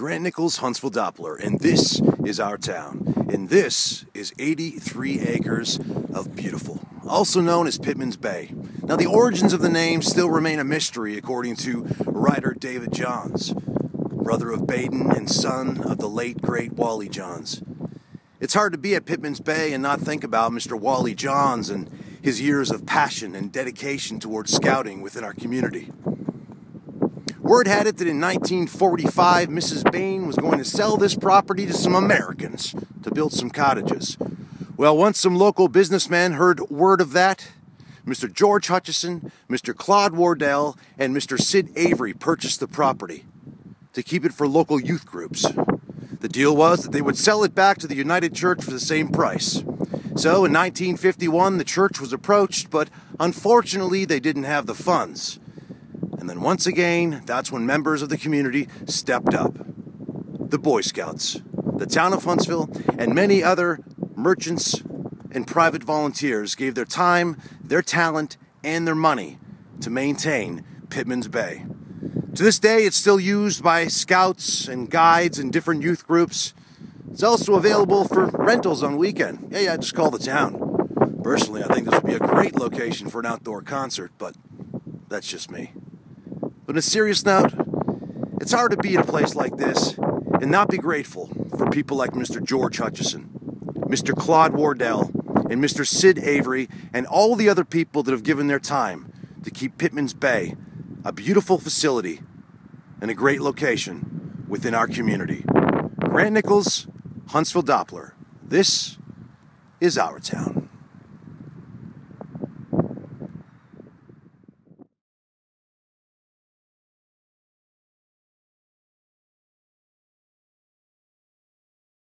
Grant Nickalls, Huntsville Doppler, and this is our town. And this is 83 acres of beautiful, also known as Pitman's Bay. Now, the origins of the name still remain a mystery, according to writer David Johns, brother of Baden and son of the late, great Wally Johns. It's hard to be at Pitman's Bay and not think about Mr. Wally Johns and his years of passion and dedication towards scouting within our community. Word had it that in 1945, Mrs. Bain was going to sell this property to some Americans to build some cottages. Well, once some local businessmen heard word of that, Mr. George Hutchison, Mr. Claude Wardell, and Mr. Sid Avery purchased the property to keep it for local youth groups. The deal was that they would sell it back to the United Church for the same price. So in 1951, the church was approached, but unfortunately, they didn't have the funds. And then once again, that's when members of the community stepped up. The Boy Scouts, the town of Huntsville, and many other merchants and private volunteers gave their time, their talent, and their money to maintain Pitman's Bay. To this day, it's still used by scouts and guides and different youth groups. It's also available for rentals on weekend. Yeah, yeah, just call the town. Personally, I think this would be a great location for an outdoor concert, but that's just me. But on a serious note, it's hard to be in a place like this and not be grateful for people like Mr. George Hutchison, Mr. Claude Wardell, and Mr. Sid Avery, and all the other people that have given their time to keep Pitman's Bay a beautiful facility and a great location within our community. Grant Nickalls, Huntsville Doppler. This is our town.